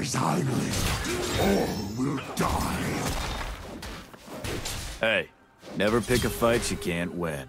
As I live, all will die. Hey, never pick a fight you can't win.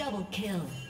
Double kill.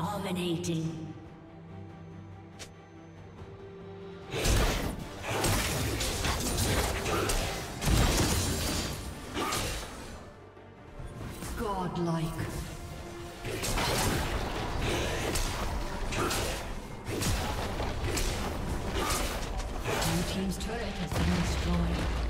Dominating. Godlike. Your team's turret has been destroyed.